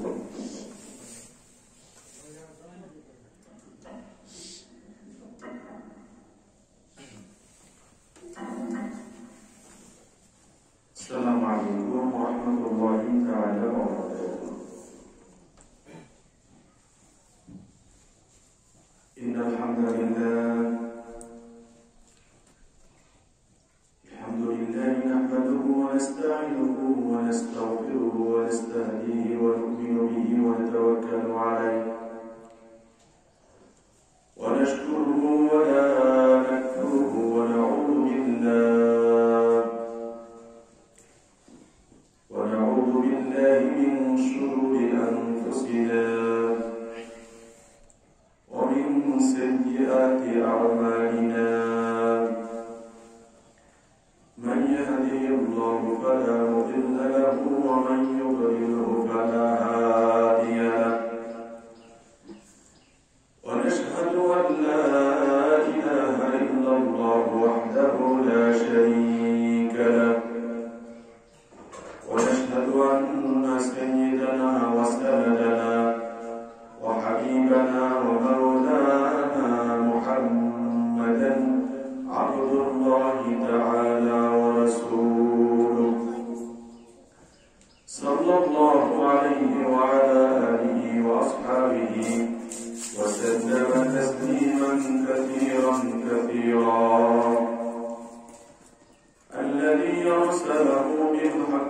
と思いま。أعمالنا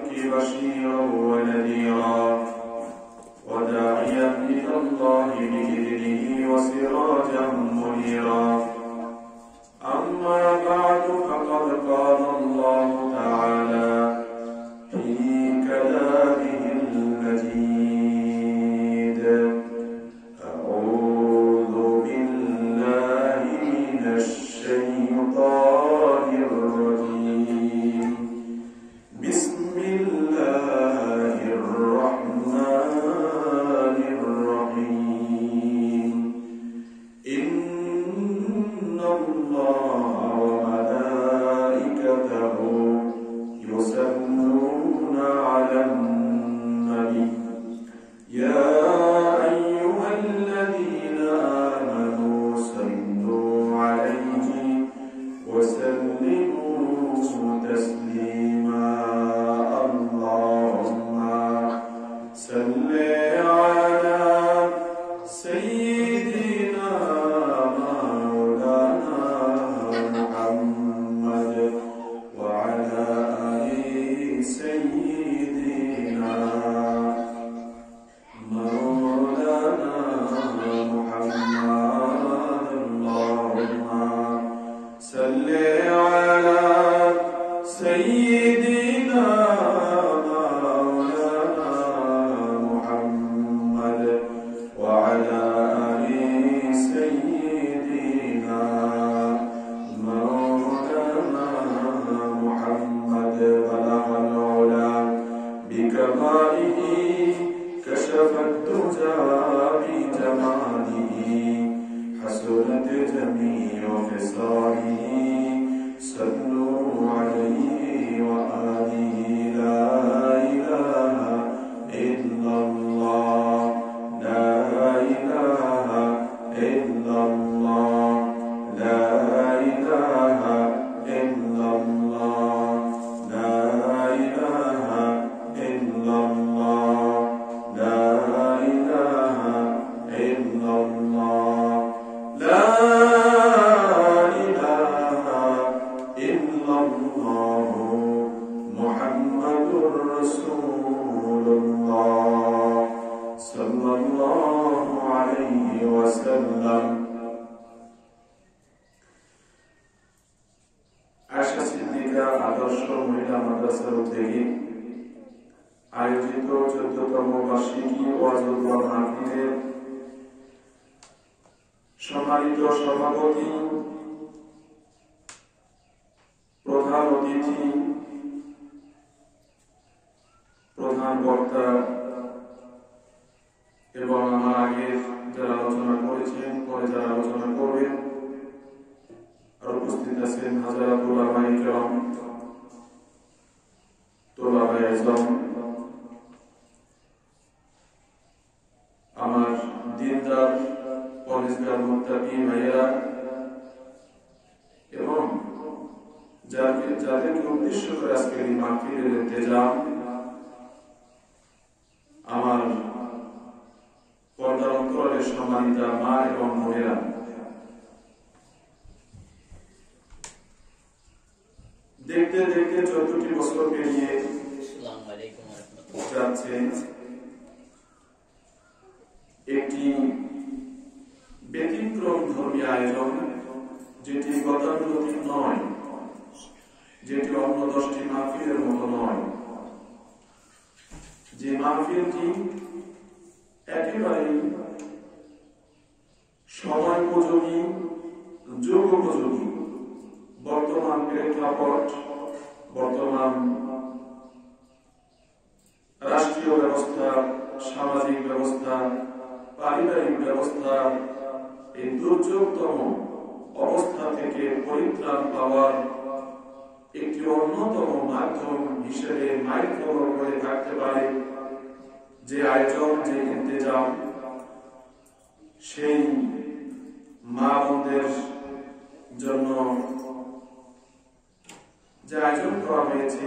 الحق بشيرا ونذيرا. وداعيا وسراجا منيرا. أما بعد فقد قال الله Peter mio, festori, الله عليه وسلم আশা সিদ্দিকা আদর্শ মহিলা মাদ্রাসার উদ্যোগে আয়োজিত চোদ্দতম বার্ষিকী ওয়াজুল মাহফিলের সম্মানিত সভাপতি যাদের যাদেরকে উদ্দেশ্য করে আজকের এই মাহফিলের ইন্তেজাম আমার পর্দার অন্তরের সম্মানিতা মা এবং বোনেরা দেখতে দেখতে চোদ্দটি বছর পেরিয়ে আসসালামু আলাইকুম ওয়া রাহমাতুল্লাহ। যাচ্ছে একটি ব্যতিক্রম ধর্মী আয়োজন যেটি গতানুগতিক নয় যেটি অন্য দশটি মাহফিলের মতো নয় যে মাহফিলটি একেবারেই সময় উপযোগী যুগ উপযোগী বর্তমান প্রেক্ষাপট বর্তমান রাষ্ট্রীয় ব্যবস্থা সামাজিক ব্যবস্থা পারিবারিক ব্যবস্থা এই দুর্যোগতম অবস্থা থেকে পরিত্রাণ পাওয়ার একটি অন্যতম মাধ্যম হিসেবে মাইল খবর করে থাকতে পারে যে আয়োজন, যে ইন্তজাম, সেই মা বোনদের জন্য যে আয়োজন করা হয়েছে।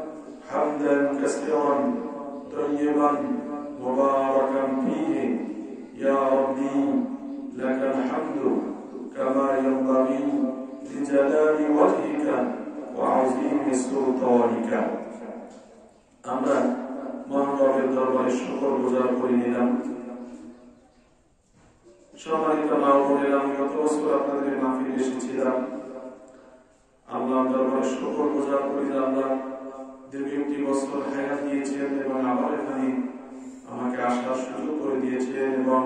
حمدا كثيرا طيبا مباركا فيه يا ربي لك الحمد كما ينبغي لجلال وجهك وعظيم سلطانك আমরা মহানবের দরবারে সকল বোঝা করে নিলাম সম্মানিত মা ও বোনেরা আমি গত বছর আপনাদের মাহফিল এসেছিলাম আল্লাহ দরবারে সকল বোঝা করি যে আল্লাহ দীর্ঘ একটি বছর হায়াত দিয়েছেন এবং আবার এখানে আমাকে আসার সুযোগ করে দিয়েছেন এবং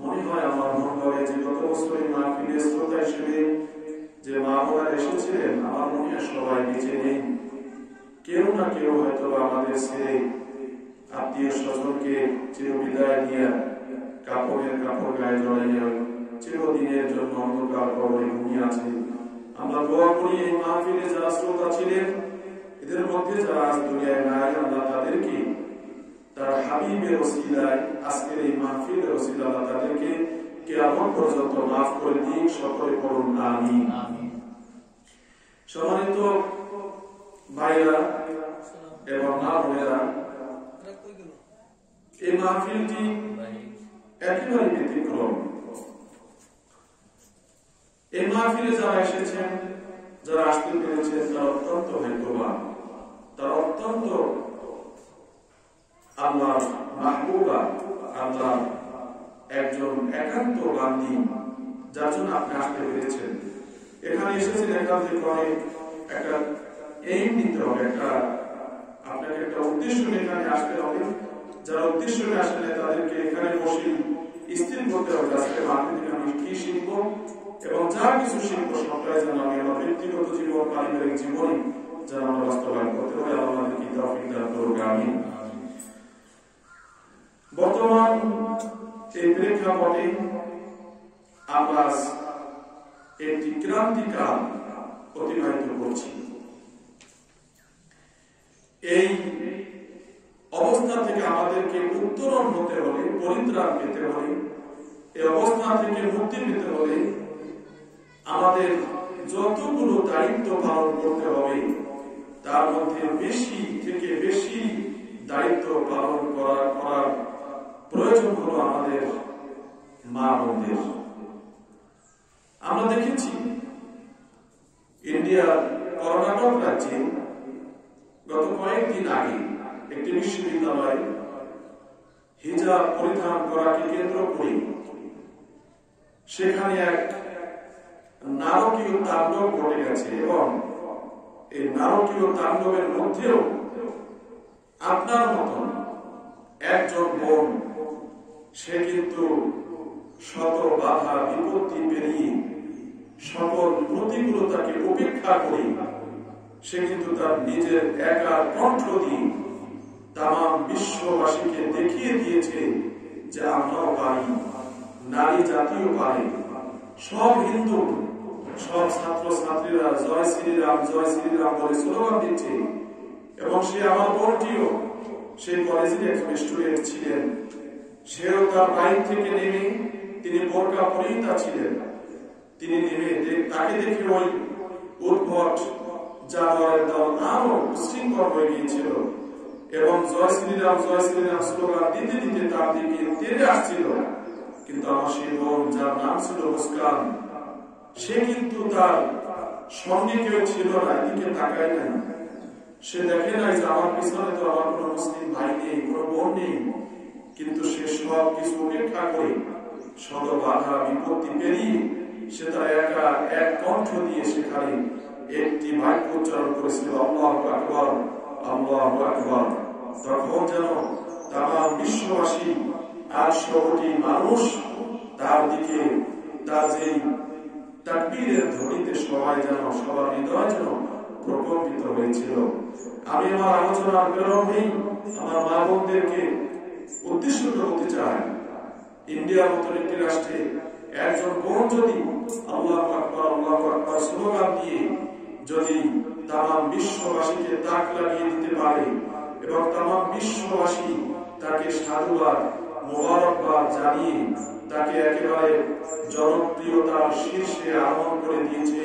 মনে হয় আমার মন করে যে গত বছর এই মাহফিলের শ্রোতা হিসেবে যে মা বোনা এসেছিলেন আমার মনে হয় সবাই বেঁচে নেই। কেউ না কেউ হয়তো আমাদের ছেলে আত্মীয় স্বজনকে চির বিদায় দিয়ে কাপড়ের কাপড় গায়ে জড়াইয়া চিরদিনের জন্য অন্ধকার কবরে ঘুমিয়ে আছে। আমরা দোয়া করি এই মাহফিলে যারা শ্রোতা ছিলেন এদের মধ্যে যারা আজ দুনিয়ায় নাই আল্লাহ তাদেরকে তার হাবিবের ওসিলায় আজকের এই মাহফিলের ওসিলা আল্লাহ তাদেরকে কেমন পর্যন্ত মাফ করে দিন সকলে করুন আমিন। সম্মানিত ভাইরা এবং মা বোনেরা এই মাহফিলটি একেবারে ব্যতিক্রম। এই মাহফিলে যারা এসেছেন যারা আসতে পেরেছেন তারা অত্যন্ত ভাগ্যবান। তারা অত্যন্ত আল্লাহ মাহবুবা আল্লাহ একজন একান্ত বান্দি, যার জন্য আপনি আসতে পেরেছেন। এখানে এসেছেন একান্ত করে একটা এইম নিতে হবে, একটা আপনাকে একটা উদ্দেশ্য নিয়ে এখানে আসতে হবে। যারা উদ্দেশ্য নিয়ে আসেন তাদেরকে এখানে বসে স্থির করতে হবে আজকে মাহফিল থেকে আমি কি শিখব এবং যা কিছু শিখব, সবটাই যেন আমি আমার ব্যক্তিগত জীবন, পারিবারিক জীবনে যেন আমরা বাস্তবায়ন করতে পারি আল্লাহ আমাদেরকে তৌফিক দান বর্তমান এই প্রেক্ষাপটে আমরা একটি ক্রান্তিকাল অতিবাহিত করছি। এই অবস্থা থেকে আমাদেরকে উত্তরণ হতে হলে, পরিত্রাণ পেতে হলে, এই অবস্থা থেকে মুক্তি পেতে হলে আমাদের যতগুলো দায়িত্ব পালন করতে হবে তার মধ্যে বেশি থেকে বেশি দায়িত্ব পালন করা, করার প্রয়োজন হলো আমাদের মা বোনদের আমরা দেখেছি, ইন্ডিয়ার কর্ণাটক রাজ্যে গত কয়েকদিন আগে একটি বিশ্ববিদ্যালয় হিজাব পরিধান করাকে কেন্দ্র করে সেখানে এক নারকীয় তাণ্ডব ঘটে গেছে এবং এই নারকীয় তাণ্ডবের মধ্যেও আপনার মতন একজন বোন, সে কিন্তু শত বাধা বিপত্তি পেরিয়ে সকল প্রতিকূলতাকে উপেক্ষা করে সে কিন্তু তার নিজের একা কণ্ঠ দিয়ে তাম বিশ্ববাসীকে দেখিয়ে দিয়েছে যে আমরাও পারি, নারী জাতীয় পারে, সব হিন্দু সব ছাত্র ছাত্রীরা জয় শ্রীরাম জয় শ্রীরাম বলে স্লোগান দিচ্ছে। এবং সে আমার বোনটিও সেই কলেজের একজন স্টুডেন্ট ছিলেন। সেও তার বাইক থেকে নেমে তিনি বোরকা পরিহিতা ছিলেন। তিনি নেমে তাকে দেখে ওই উদ্ভট জানোয়ারের দল আরও উশৃঙ্খল হয়ে গিয়েছিল। এবং জয় শ্রীরাম জয় শ্রীরাম স্লোগান দিতে দিতে তার দিকে তেড়ে আসছিল। কিন্তু আমার সেই বোন, যার নাম ছিল মুস্কান সে কিন্তু তার সঙ্গে কেউ ছিল না, এদিকে তাকায় নাই সে দেখে নাই যে আমার পিছনে তো আমার কোনো মুসলিম ভাই নেই, কোনো বোন নেই। কিন্তু সে সব কিছু উপেক্ষা করে শত বাধা, বিপত্তি পেরিয়ে সে তার একা এক কণ্ঠ দিয়ে সেখানে একটি বাক্য উচ্চারণ করেছিল, আল্লাহ আকবর আল্লাহ আকবর। তখন যেন তাম বিশ্ববাসী, আটশো কোটি মানুষ তার দিকে, তার যেই তাকবীরের ধ্বনিতে সবাই যেন সবার হৃদয় যেন প্রকম্পিত হয়েছিল। আমি আমার আলোচনার প্রেরণেই আমার মা বোনদেরকে উদ্দেশ্য করতে চাই। ইন্ডিয়ার মতো একটি রাষ্ট্রে একজন বোন যদি আল্লাহ আকবর আল্লাহ আকবর স্লোগান দিয়ে যদি তাম বিশ্ববাসীকে তাক লাগিয়ে দিতে পারে এবং তাম বিশ্ববাসী তাকে সাধুবাদ মোবারকবাদ জানিয়ে তাকে একেবারে জনপ্রিয়তার শীর্ষে আরোহণ করে দিয়েছে।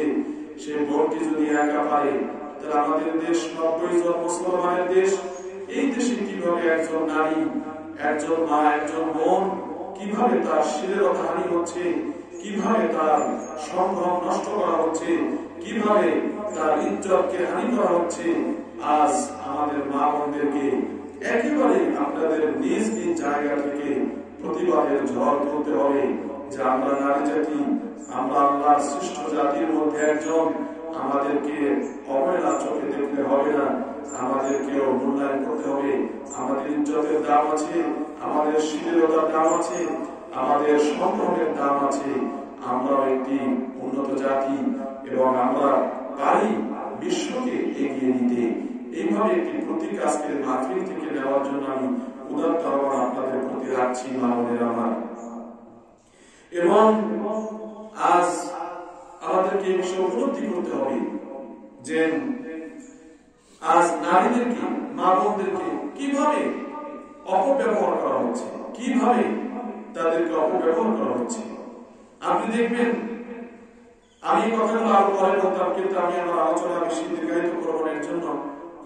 সে বোনটি যদি একা পারে তাহলে আমাদের দেশ নব্বই জন মুসলমানের দেশ। এই দেশে কীভাবে একজন নারী, একজন মা, একজন বোন, কীভাবে তার শিরেরতা হানি হচ্ছে, কীভাবে তার সম্ভ্রম নষ্ট করা হচ্ছে, কীভাবে তার ইজ্জতকে হানি করা হচ্ছে, আজ আমাদের মা বোনদেরকে একেবারে আপনাদের নিজ নিজ জায়গা থেকে প্রতিবাদের ঝড় তুলতে হবে যে আমরা নারী জাতি, আমরা আল্লাহর সৃষ্ট জাতির মধ্যে একজন। আমাদেরকে অবহেলা চোখে দেখতে হবে না, আমাদেরকেও মূল্যায়ন করতে হবে। আমাদের ইজ্জতের দাম আছে, আমাদের শিথিলতার দাম আছে, আমাদের সম্ভ্রমের দাম আছে। আমরাও একটি উন্নত জাতি এবং আমরা পারি বিশ্বকে এগিয়ে নিতে। এইভাবে একটি প্রতীক আজকের মাহফিল থেকে নেওয়ার জন্য আমি উদাত্ত আহ্বান আপনাদের প্রতি রাখছি মানবের আমার। এবং আজ আমাদেরকে এই বিষয়ে উপলব্ধি করতে হবে যে আজ নারীদেরকে, মা বোনদেরকে কীভাবে অপব্যবহার করা হচ্ছে, কীভাবে তাদেরকে অপব্যবহার করা হচ্ছে। আপনি দেখবেন, আমি কথাগুলো আরও পরে বলতাম, কিন্তু আমি আমার আলোচনা বেশি দীর্ঘায়িত করব এর জন্য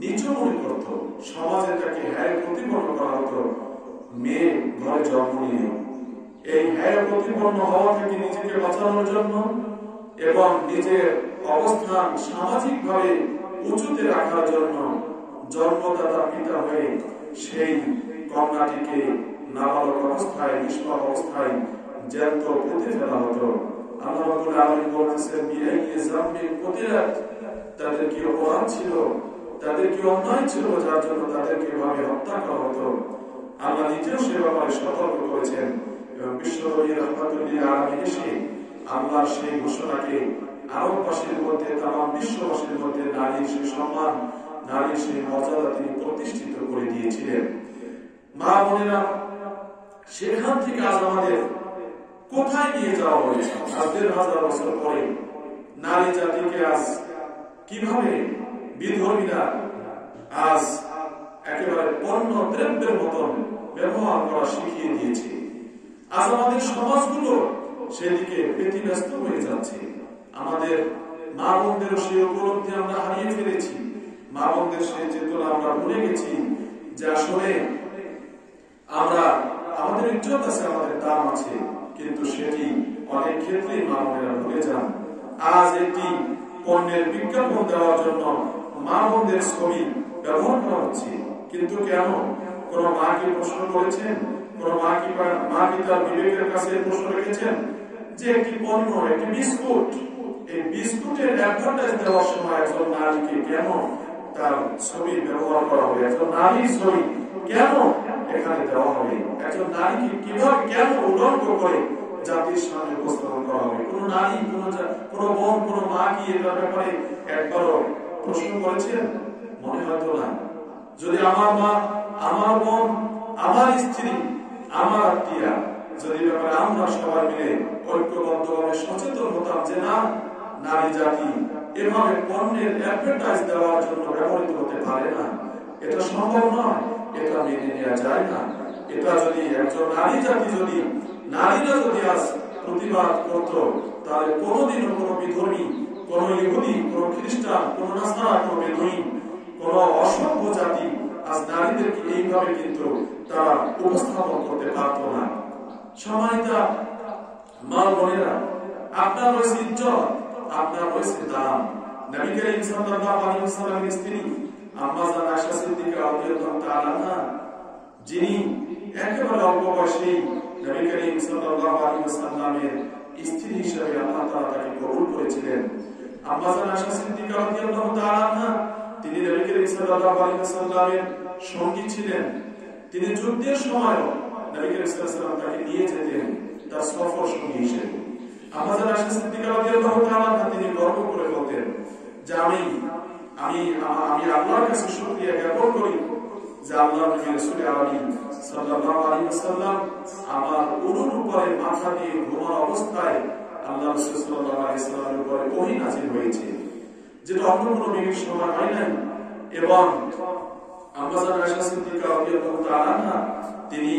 নিচ মনে করত সমাজে তাকে হ্যায় প্রতিপন্ন করা হতো মেয়ে ঘরে জন্ম নিয়ে এই হ্যায় প্রতিপন্ন হওয়া থেকে নিজেকে বাঁচানোর জন্য এবং নিজের অবস্থান সামাজিক ভাবে উঁচুতে রাখার জন্য জন্মদাতা পিতা হয়ে সেই কন্যাটিকে নাবালক অবস্থায়, নিষ্পাপ অবস্থায় জ্যান্ত পুঁতে ফেলা হতো। আল্লাহ বিআইয়ে জামবিন তাদের কি অপরাধ ছিল? তাদের কি অন্যায় ছিল যার জন্য তাদেরকে এভাবে হত্যা করা হতো, আল্লাহ নিজেও সে ব্যাপারে সতর্ক করেছেন। এবং বিশ্বনবী রহমাতুল্লাহ আলামিন এসে আল্লাহর সেই ঘোষণাকে আরববাসীর মধ্যে তাম বিশ্ববাসীর মধ্যে নারীর সেই সম্মান, নারীর সেই মর্যাদা তিনি প্রতিষ্ঠিত করে দিয়েছিলেন। মা বোনেরা, সেখান থেকে আজ আমাদের কোথায় নিয়ে যাওয়া হয়েছে? আজ দেড় হাজার বছর পরে নারী জাতিকে আজ কীভাবে বিধর্মীরা আজ একেবারে পণ্য দ্রব্যের মতন ব্যবহার করা শিখিয়ে দিয়েছে। আজ আমাদের সমাজগুলো সেদিকে ব্যতিব্যস্ত হয়ে যাচ্ছে। আমাদের মা বোনদের সেই উপলব্ধি আমরা হারিয়ে ফেলেছি। মা বোনদের সেই চেতনা আমরা ভুলে গেছি, যে আসলে আমরা আমাদের ইজ্জত আছে, আমাদের দাম আছে, কিন্তু সেটি অনেক ক্ষেত্রেই মা বোনেরা ভুলে যান। আজ একটি পণ্যের বিজ্ঞাপন দেওয়ার জন্য মা ছবি ব্যবহার করা হচ্ছে। কিন্তু কেন? কোন মা প্রশ্ন করেছেন? কোন মা মা কি বিবেকের কাছে প্রশ্ন রেখেছেন? যে একটি পণ্য একটি বিস্কুট, এই বিস্কুটের অ্যাডভার্টাইজ দেওয়ার সময় একজন নারীকে কেন তার ছবি ব্যবহার করা হবে? একজন নারীর ছবি কেন এখানে দেওয়া হবে? একজন নারীকে কীভাবে কেন উলঙ্গ করে জাতির সামনে উপস্থাপন করা হবে? কোন নারী, কোন কোন বোন, কোন মা কি এটার ব্যাপারে একবারও প্রশ্ন করেছেন মনে হয়তো না। যদি আমার মা, আমার বোন, আমার স্ত্রী, আমার আত্মীয়া যদি ব্যাপারে আমরা সবাই মিলে ঐক্যবদ্ধভাবে সচেতন হতাম যে না, নারী জাতি এভাবে পণ্যের অ্যাডভার্টাইজ দেওয়ার জন্য ব্যবহৃত হতে পারে না। এটা সম্ভব নয়, এটা মেনে নেওয়া যায় না। এটা যদি একজন নারী জাতি যদি, নারীরা যদি আজ প্রতিবাদ করত তাহলে কোনোদিনও কোনো বিধর্মী কোন ইহুদি, কোন খ্রিস্টান, কোন নাসারা কোন বেদুইন, কোন অসভ্য জাতি আজ নারীদেরকে এইভাবে কিন্তু তারা উপস্থাপন করতে পারত না। সম্মানিতা মা বোনেরা, আপনার রয়েছে ইজ্জত, আপনার রয়েছে দাম। নবী করিম সাল্লাল্লাহু আলাইহি ওয়াসাল্লামের স্ত্রী আম্মা জান আয়েশা সিদ্দিকা রাদিয়াল্লাহু তাআলা যিনি একেবারে অল্প বয়সেই নবী করিম সাল্লাল্লাহু আলাইহি ওয়াসাল্লামের স্ত্রী হিসেবে আল্লাহ তাআলা তাকে কবুল করেছিলেন। আম্মা জান আয়েশা সঙ্গী ছিলেন। তিনি যুদ্ধের সময়ও নবী করিম তাকে নিয়ে যেতেন, তার সফর সঙ্গী হিসেবে। সিদ্দিকা রাদিয়াল্লাহু তাআলা তিনি গর্ব করে বলতেন, যে আমি আমি আমি আল্লাহর কাছে শুকরিয়া জ্ঞাপন করি যে আল্লাহ নবী রাসূল আলামিন সাল্লাল্লাহু আলাইহি ওয়াসাল্লাম আমার উরুর উপরে মাথা দিয়ে ঘুমার অবস্থায় আল্লাহ ওয়াসাল্লামের উপরে ওহী নাযিল হয়েছে যেটা অন্য কোনো এবং আমাদের আশা সিদ্দিকা তাআলা তিনি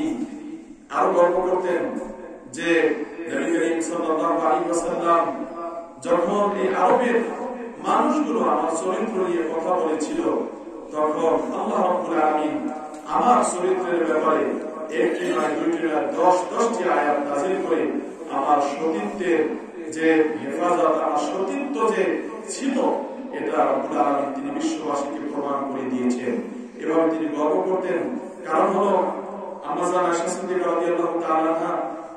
আরও গর্ব করতেন যে নবী করিম সাল্লাল্লাহু আলাইহি ওয়াসাল্লাম যখন এই আরবের মানুষগুলো আমার চরিত্র নিয়ে কথা বলেছিল তখন আল্লাহ রাব্বুল আলামিন আমার চরিত্রের ব্যাপারে একটি নয় দুইটি নয় দশ দশটি আয়াত নাজিল করে আমার সতীত্বের যে হেফাজত, আমার সতীত্ব যে ছিল, এটা আলামিন তিনি বিশ্ববাসীকে প্রমাণ করে দিয়েছেন। এভাবে তিনি গর্ব করতেন। কারণ হলো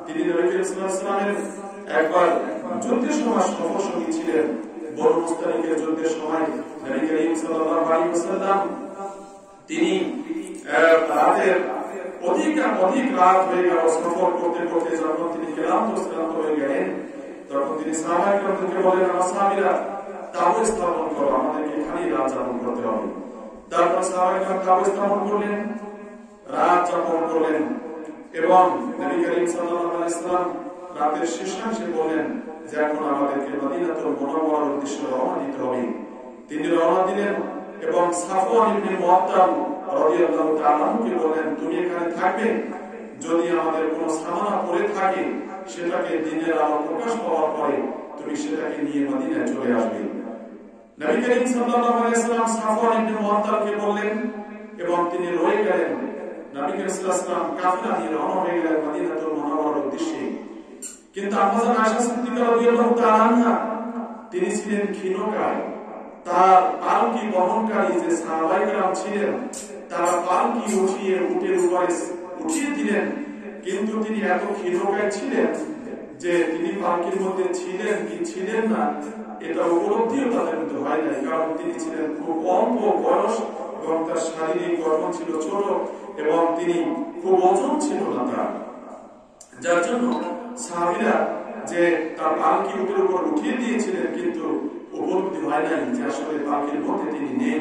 তিনি একবার যুদ্ধের সময় যুদ্ধের সময় অধিক অধিক রাত হয়ে সফর করতে করতে যখন তিনি ক্লান্ত হয়ে গেলেন। তখন তিনি সাহাবায়ে কেরামকে বলেন, আমার তাবু স্থাপন করো, আমাদেরকে এখানেই রাত যাপন করতে হবে। তারপর সাহাবায়ে কেরাম তাবু স্থাপন করলেন, রাত যাপন করলেন এবং নবী করিম সাল্লাল্লাহু আলাইহি ওয়াসাল্লাম রাতের শেষাংশে বলেন যে, এখন আমাদেরকে মদিনাতুল মুনাওয়ারার উদ্দেশ্যে রওনা দিতে হবে। তিনি রওনা দিলেন এবং সাফওয়ান ইবনে তাআলাকে বলেন, তুমি এখানে থাকবে? যদি আমাদের কোনো সামানা পড়ে থাকে, সেটাকে দিনের আলো প্রকাশ পাওয়ার পরে তুমি সেটাকে নিয়ে মদিনায় চলে আসবে। নবী করিম সাল্লাল্লাহু আলাইহি সাল্লাম সাফওয়ান ইবনে মুআত্তালকে বললেন এবং তিনি রয়ে গেলেন। নবী করিম সাল্লাল্লাহু কাফিলা নিয়ে রওনা হয়ে গেলেন মদিনাতুল মুনাওয়ারার উদ্দেশ্যে। কিন্তু আমাদের আশা সিদ্দিকা রাদিয়াল্লাহু তাআলা তিনি ছিলেন ক্ষীণকায়। তার পালকি বহনকারী যে সাহাবাই ছিলেন তারা পালকি উঠিয়ে উটের উপরে উঠিয়ে দিলেন। কিন্তু তিনি এত ক্ষীণকায় ছিলেন যে তিনি পালকির মধ্যে ছিলেন কি ছিলেন না, এটা উপলব্ধিও তাদের মধ্যে হয় নাই। কারণ তিনি ছিলেন খুব অল্প বয়স এবং তার শারীরিক ছিল ছোট এবং তিনি খুব ওজন ছিল না তার। যার জন্য সাহাবিরা যে তার পালকি উটের উপর উঠিয়ে দিয়েছিলেন, কিন্তু উপলব্ধি হয় নাই যে আসলে পালকির মধ্যে তিনি নেই।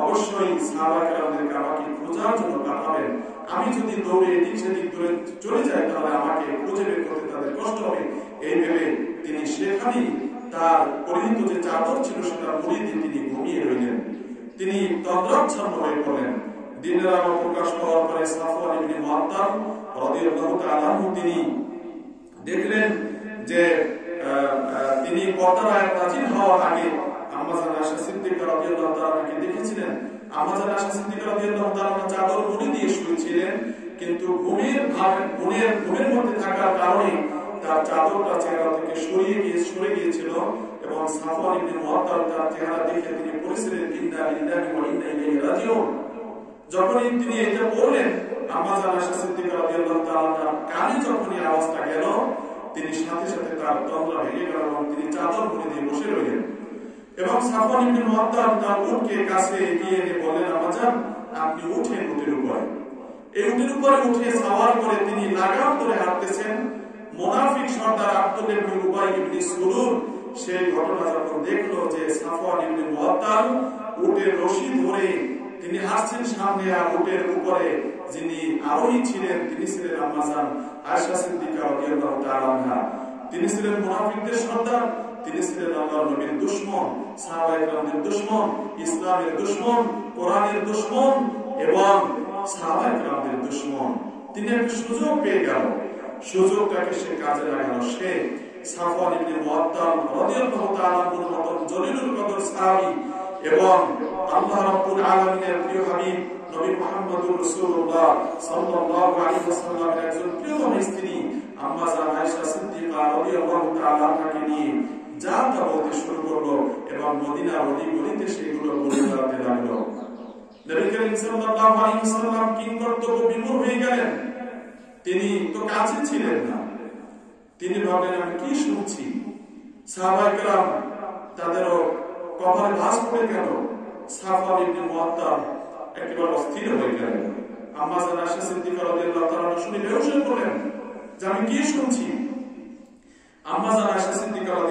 অবশ্যই সাহাবাকে আমাকে খোঁজার জন্য পাঠাবেন। আমি যদি দৌড়ে এদিক সেদিক দূরে চলে যাই, তাহলে আমাকে খুঁজে বের করতে তাদের কষ্ট হবে। এই ভেবে সেখানেই তার পরিহিত যে চাদর ছিল, সেটা দিয়ে তিনি ঘুমিয়ে রইলেন। তিনি তন্দ্রাচ্ছন্ন হয়ে পড়লেন। দিনের আলো প্রকাশ পাওয়ার পরে সাফওয়ান ইবনে মুআত্তাল রাদিয়াল্লাহু তাআলা তিনি দেখলেন যে তিনি পর্দার আয়াত নাজিল হওয়ার আগে তিনি এটা বললেন গেল, তিনি সাথে সাথে তার তন্দ্রা ভেঙে গেল এবং তিনি চাদর মুড়ি দিয়ে বসে রইলেন। এবং সাফওয়ান ইবনে তার উটকে কাছে এগিয়ে এনে বললেন, আম্মাজান, আপনি উঠেন উটের উপরে। এই উটের উপরে উঠে সাওয়ার করে তিনি লাগাম ধরে হাঁটতেছেন। মুনাফিক সর্দার ইবনে সেই ঘটনা যখন দেখল যে ইবনে উটের রশি ধরে তিনি হাসছেন সামনে আর উটের উপরে যিনি আরোহী ছিলেন, তিনি ছিলেন আম্মাজান আয়েশা সিদ্দিকা রাদিয়াল্লাহু তাআলা তিনি ছিলেন মুনাফিকদের সর্দার। তিনি ছিলেন আল্লাহর নবীর দুশমন, সাহাবায়ে কেরামদের দুশমন, ইসলামের দুশমন, কোরআনের দুশমন এবং সাহাবায়ে কেরামদের দুশমন। তিনি একটা সুযোগ পেয়ে গেল। সুযোগটাকে সে কাজে লাগালো সে সাফওয়ান ইবনে মুআত্তাল রাদিয়াল্লাহু তাআলা মতন জলিলুল কদর সাহাবী এবং আল্লাহ রাব্বুল আলামিনের প্রিয় হাবিব নবী মুহাম্মদুর রাসূলুল্লাহ সাল্লাল্লাহু আলাইহি ওয়াসাল্লামের একজন প্রিয়তম স্ত্রী আম্মা জান আয়েশা সিদ্দিকা রাদিয়াল্লাহু তাআলা আনহাকে নিয়ে বলতে শুরু করল এবং মদিনা অলি গলিতে বলে লাগল। নবী করিম সাল্লাল্লাহু আলাইহি হয়ে গেলেন। তিনি তো কাছে ছিলেন না। তিনি ভাবলেন, আমি কি শুনছি? সাহাবায়ে কেরাম তাদেরও কপালে পড়ে গেল সাফওয়ান ইবনে অস্থির হয়ে গেলেন। আম্মা রাদিয়াল্লাহু তাআলা শুনে বেহুশ হয়ে পড়লেন, যে আমি কি শুনছি? আম্মা আয়েশা সিদ্দিকা রাদিয়াল্লাহু তাআলা আনহা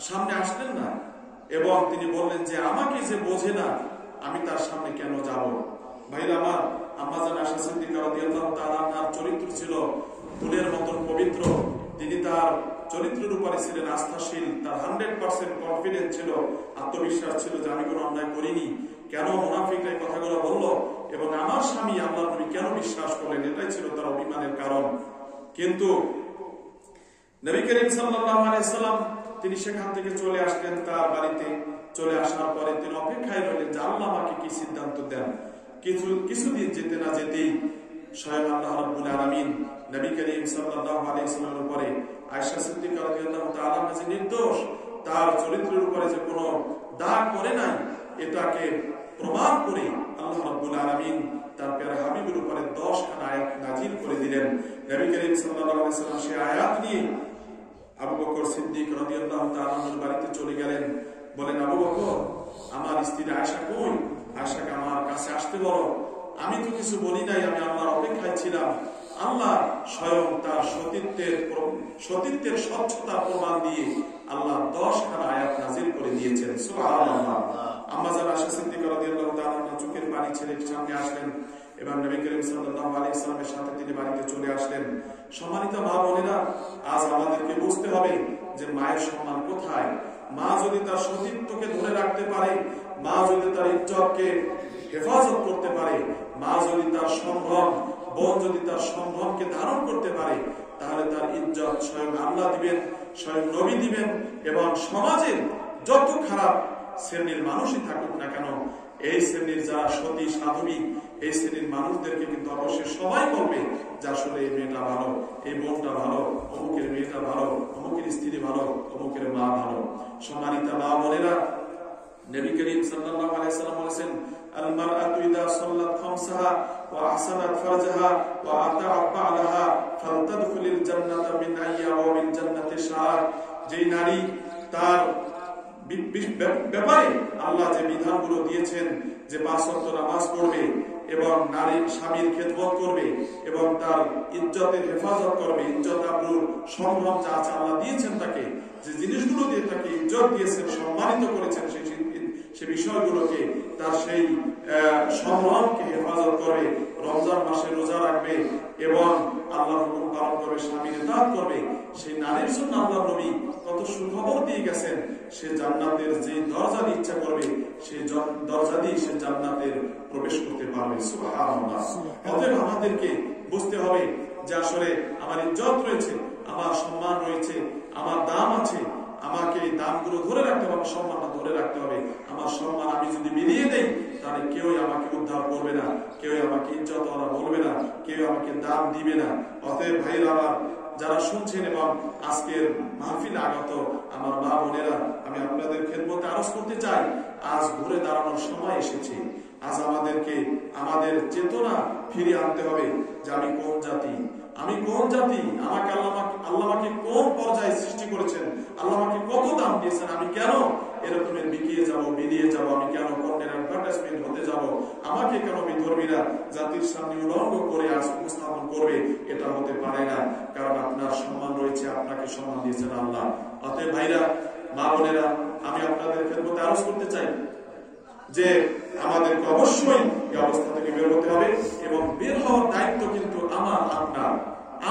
সামনে আসলেন না। এবং তিনি বললেন যে, আমাকে যে বোঝে না, আমি তার সামনে কেন যাব? ভাইরা আমার আম্মাজান চরিত্র ছিল ফুলের মতন পবিত্র। তিনি তার চরিত্রের উপরে ছিলেন আস্থাশীল, তার হান্ড্রেড পার্সেন্ট কনফিডেন্স ছিল, আত্মবিশ্বাস ছিল যে আমি কোনো অন্যায় করিনি। কেন মুনাফিকরা কথাগুলো বলল? এবং আমার স্বামী আল্লাহ নবী কেন বিশ্বাস করলেন? এটাই ছিল তার অভিমানের কারণ। কিন্তু নবী করিম সাল্লাল্লাহু আলাইহি সাল্লাম তিনি সেখান থেকে চলে আসলেন, তার বাড়িতে চলে আসার পরে তিনি অপেক্ষায় রইলেন যে আল্লাহ আমাকে কি সিদ্ধান্ত দেন। কিছু, কিছুদিন যেতে না যেতেই আল্লাহ রাব্বুল আলামিন নবী করিম সাল্লাল্লাহু আলাইহি সাল্লামের উপরে আয়েশা সিদ্দিকা যে নির্দোষ, তার চরিত্রের উপরে যে কোনো করে নাই এটাকে প্রমাণ করে আল্লাহ রাব্বুল আলামিন তার প্যারা হাবিবের উপরে 10 খানা আয়াত করে দিলেন। নবী করিম সেই আয়াত নিয়ে আবু বকর সিদ্দিক তাআলার বাড়িতে চলে গেলেন। বলেন, আবু বকর, আমার স্ত্রী আয়েশা কই? আয়েশাকে আমার কাছে আসতে বলো। আমি তো কিছু বলি নাই, আমি আল্লাহর অপেক্ষায় ছিলাম। আল্লাহ স্বয়ং তার সতীত্বের সতীত্বের স্বচ্ছতা প্রমাণ দিয়ে আল্লাহ দশ খানা আয়াত নাজির করে দিয়েছেন। সুবহানাল্লাহ। আম্মা জান আয়েশা সিদ্দিকা রাদিয়াল্লাহু চোখের পানি ছেড়ে সামনে আসলেন। এবং নবী করিম সাল্লাল্লাহু আলাইহি সাল্লামের সাথে তিনি বাড়িতে চলে আসলেন। সম্মানিত মা বোনেরা, আজ আমাদেরকে বুঝতে হবে যে মায়ের সম্মান কোথায়। মা যদি তার সতীত্বকে ধরে রাখতে পারে, মা যদি তার ইজ্জতকে হেফাজত করতে পারে, মা যদি তার সম্ভ্রম, বোন যদি তার সম্ভ্রমকে ধারণ করতে পারে, তাহলে তার ইজ্জত স্বয়ং আল্লাহ দিবেন, স্বয়ং নবী দিবেন এবং সমাজের যত খারাপ শ্রেণির মানুষই থাকুক না কেন, এই শ্রেণির যারা সতী, সাধবী এই শ্রেণির মানুষদেরকে কিন্তু অবশ্যই সবাই বলবে যে আসলে এই মেয়েটা ভালো, এই বোনটা ভালো, অমুকের মেয়েটা ভালো, অমুকের স্ত্রী ভালো, অমুকের মা ভালো। সম্মানিতা মা বোনেরা ব্যাপারে আল্লাহ যে বিধানগুলো দিয়েছেন, যে পাঁচ নামাজ পড়বে এবং নারীর স্বামীর খেদমত করবে এবং তার ইজ্জতের হেফাজত করবে। ইজ্জত আব্রুর সম্ভ্রম যা আছে আল্লাহ দিয়েছেন তাকে। যে জিনিসগুলো দিয়ে তাকে ইজ্জত দিয়েছেন, সম্মানিত করেছেন, সেই সে বিষয়গুলোকে তার সেই সম্ভ্রমকে হেফাজত করবে রমজান মাসে রোজা রাখবে এবং আল্লাহর হুকুম পালন করবে স্বামীর ইতাত করবে। সেই নারীর জন্য আল্লাহ নবী কত সুখবর দিয়ে গেছেন সে জান্নাতের যে দরজা দিয়ে ইচ্ছা করবে সেই দরজা দিয়ে সে জান্নাতের প্রবেশ করতে পারবে। অতএব আমাদেরকে বুঝতে হবে যে আসলে আমার ইজ্জত রয়েছে আমার সম্মান রয়েছে আমার দাম আছে আমাকে এই দামগুলো ধরে রাখতে হবে, আমার সম্মানটা ধরে রাখতে হবে। আমার সম্মান আমি যদি মিলিয়ে দেই, তাহলে কেউই আমাকে উদ্ধার করবে না কেউ আমাকে ইজ্জত ওরা বলবে না কেউ আমাকে দাম দিবে না। অতএব ভাইরা আমার, যারা শুনছেন এবং আজকের মাহফিল আগত, আমার মা বোনেরা, আমি আপনাদের খেদমতে আরজ করতে চাই, আজ ঘুরে দাঁড়ানোর সময় এসেছে। আজ আমাদেরকে, আমাদের চেতনা ফিরিয়ে আনতে হবে যে আমি কোন জাতি আমি কোন জাতি? আমাকে আল্লাহ আমাকে- আল্লাহ আমাকে কোন পর্যায়ে সৃষ্টি করেছেন? আল্লাহ আমাকে কত দাম দিয়েছেন? আমি কেন এরকমের বিকিয়ে যাব বেরিয়ে যাব? আমি কেন অ্যাডভার্টাইজমেন্ট হতে যাব? আমাকে কেন জাতির সামনে উলঙ্গ করে আজ উপস্থাপন করবে? এটা হতে পারে না। কারণ আপনার সম্মান রয়েছে, আপনাকে সম্মান দিয়েছেন আল্লাহ। অতএব ভাইরা, মা বোনেরা, আমি আপনাদের আরজ করতে চাই। যে আমাদেরকে অবশ্যই এই অবস্থা থেকে বের হতে হবে এবং বের হওয়ার দায়িত্ব কিন্তু আমার, আপনার।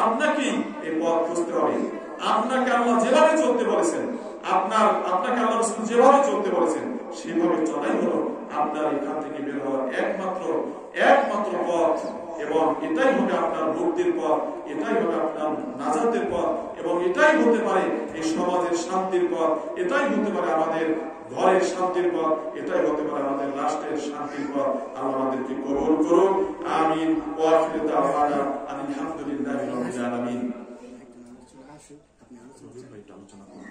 আপনাকেই এই পথ খুঁজতে হবে। আপনাকে আল্লাহ যেভাবে চলতে বলেছেন, আপনার, আপনাকে আল্লাহ রসুল যেভাবে চলতে বলেছেন, সেভাবে চলাই হলো আপনার এখান থেকে বের হওয়ার একমাত্র একমাত্র পথ এবং এটাই হবে আপনার মুক্তির পথ, এটাই হবে আপনার নাজাতের পথ এবং এটাই হতে পারে এই সমাজের শান্তির পথ, এটাই হতে পারে আমাদের ঘরের শান্তির পর এটাই হতে পারে আমাদের রাষ্ট্রের শান্তির পর। আল্লাহ আমাদেরকে কবল করুন। আমিন। আলহামদুলিল্লাহ আলামিন। আলোচনা করুন।